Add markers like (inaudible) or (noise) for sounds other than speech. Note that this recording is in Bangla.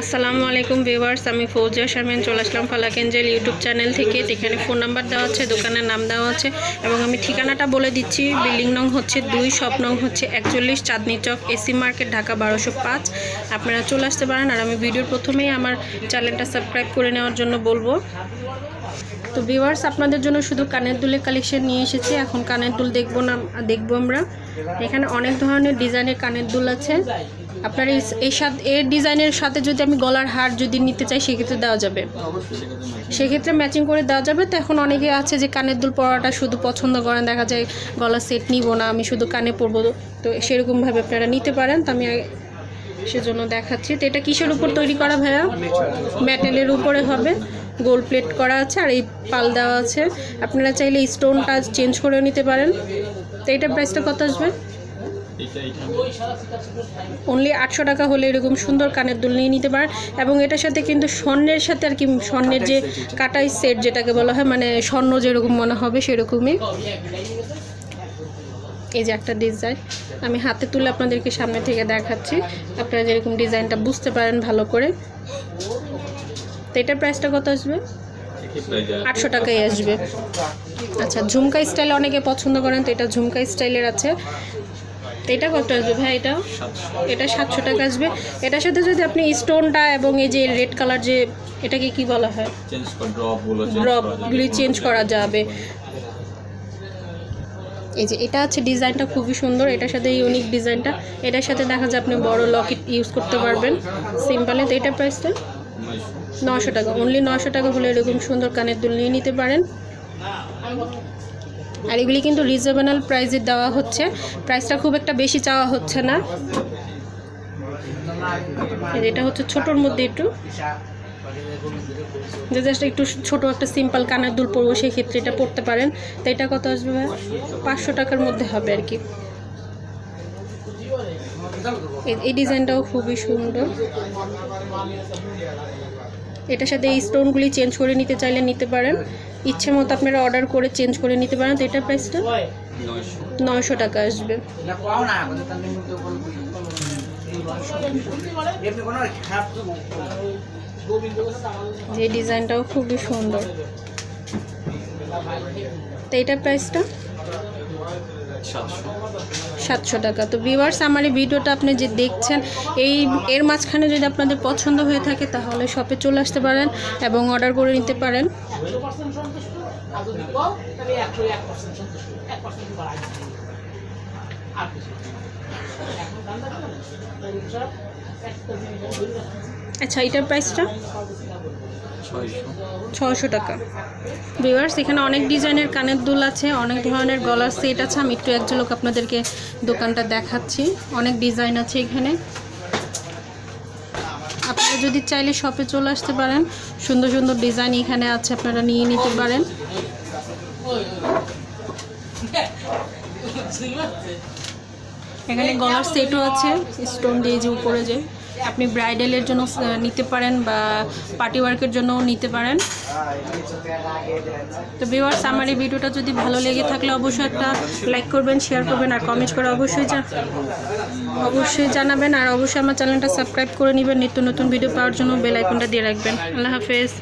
আসসালামু আলাইকুম ভিউয়ার্স, আমি ফৌজিয়া শারমিন, চলে আসলাম ফালাক এঞ্জেল ইউটিউব চ্যানেল থেকে। এখানে ফোন নাম্বার দেওয়া আছে, দোকানের নাম দেওয়া আছে, এবং আমি ঠিকানাটা বলে দিচ্ছি। বিল্ডিং নং হচ্ছে দুই, শপ নং হচ্ছে একচল্লিশ, চাঁদনি চক এসি মার্কেট ঢাকা বারোশো পাঁচ। আপনারা চলে আসতে পারেন, আর আমি ভিডিওর প্রথমেই আমার চ্যানেলটা সাবস্ক্রাইব করে নেওয়ার জন্য বলব। তো ভিউয়ার্স, আপনাদের জন্য শুধু কানের দুলের কালেকশন নিয়ে এসেছি। এখন কানের দুল দেখব না, দেখব আমরা। এখানে অনেক ধরনের ডিজাইনের কানের দুল আছে। আপনার এই- সাথে এর ডিজাইনের সাথে যদি আমি গলার হার যদি নিতে চাই, সেক্ষেত্রে দেওয়া যাবে। সেক্ষেত্রে ম্যাচিং করে দেওয়া যাবে। তো এখন অনেকে আছে যে কানের দুল পরাটা শুধু পছন্দ করেন। দেখা যায় গলার সেট নিব না, আমি শুধু কানে পরবো। তো সেরকমভাবে আপনারা নিতে পারেন। তো আমি সেজন্য দেখাচ্ছি। তো এটা কিসের উপর তৈরি করা ভাইয়া? মেটেলের উপরে হবে। গোল প্লেট করা আছে আর এই পাল দেওয়া আছে। আপনারা চাইলে স্টোনটা চেঞ্জ করেও নিতে পারেন। তো এটার প্রাইসটা কত আসবে? অনলি আটশো টাকা হলে এরকম সুন্দর কানের দুল নিয়ে নিতে পারেন এবং এটার সাথে কিন্তু স্বর্ণের সাথে আর কি স্বর্ণের যে কাটাই সেট যেটাকে বলা হয় মানে স্বর্ণ যেরকম মনে হবে সেরকমই। এই যে একটা ডিজাইন। আমি হাতে তুলে আপনাদেরকে সামনে থেকে দেখাচ্ছি। আপনারা যেরকম ডিজাইনটা বুঝতে পারেন ভালো করে। তো এটার প্রাইসটা কত আসবে? আটশো টাকাই আসবে। আচ্ছা ঝুমকা স্টাইল অনেকে পছন্দ করেন, তো এটা ঝুমকা স্টাইলের আছে। এটা কত আসবে ভাই এটা এটা সাতশো টাকা আসবে। এটার সাথে যদি আপনি স্টোনটা এবং এই যে রেড কালার যে এটাকে কি বলা হয়? ড্রপগুলি চেঞ্জ করা যাবে। এই যে এটা আছে ডিজাইনটা খুবই সুন্দর। এটার সাথে ইউনিক ডিজাইনটা। এটার সাথে দেখা যায় আপনি বড় লকেট ইউজ করতে পারবেন। সিম্পলে তো এটা প্রাইসটা নশো টাকা। অনলি নশো টাকা হলে এরকম সুন্দর কানের দুল নিয়ে নিতে পারেন। আর এগুলি কিন্তু রিজনেবল প্রাইসে দেওয়া হচ্ছে। প্রাইসটা খুব একটা বেশি চাওয়া হচ্ছে না। এটা হচ্ছে ছোটোর মধ্যে একটু। যে জাস্ট একটু ছোট একটা সিম্পল কানের দুল পরবো, সেই ক্ষেত্রে এটা পড়তে পারেন। তো এটা কত আসবে পাঁচশো টাকার মধ্যে হবে আর কি। এই ডিজাইনটাও খুবই সুন্দর। এটার সাথে এই স্টোনগুলি চেঞ্জ করে নিতে চাইলে নিতে পারেন। ইচ্ছে মতো আপনারা অর্ডার করে চেঞ্জ করে নিতে পারেন। তো এটার প্রাইসটা নয়শো টাকা আসবে। যে ডিজাইনটাও খুবই সুন্দর। তো এটার প্রাইসটা সাতশো টাকা। তো ভিউয়ার্স আমার এই ভিডিওটা আপনি যে দেখছেন, এই এর মাঝখানে যদি আপনাদের পছন্দ হয়ে থাকে, তাহলে শপে চলে আসতে পারেন এবং অর্ডার করে নিতে পারেন। আচ্ছা এটার প্রাইসটা ছশো টাকা। ভিউয়ার্স এখানে অনেক ডিজাইনের কানের দুল আছে অনেক ধরনের গলার সেট আছে। আমি একটু এক ঝলক আপনাদেরকে দোকানটা দেখাচ্ছি। অনেক ডিজাইন আছে এখানে। আপনারা যদি চাইলে শপে চলে আসতে পারেন। সুন্দর সুন্দর ডিজাইন এখানে আছে আপনারা নিয়ে নিতে পারেন। (laughs) এখানে গলার সেটও আছে স্টোন দিয়ে যে উপরে যে। আপনি ব্রাইডালের জন্য নিতে পারেন বা পার্টি ওয়ার্কের জন্যও নিতে পারেন। তো ভিউয়ার্স আমার এই ভিডিওটা যদি ভালো লেগে থাকলে অবশ্যই একটা লাইক করবেন শেয়ার করবেন আর কমেন্ট করে অবশ্যই অবশ্যই জানাবেন। আর অবশ্যই আমার চ্যানেলটা সাবস্ক্রাইব করে নেবেন। নিত্য নতুন ভিডিও পাওয়ার জন্য বেল আইকনটা দিয়ে রাখবেন। আল্লাহ হাফেজ।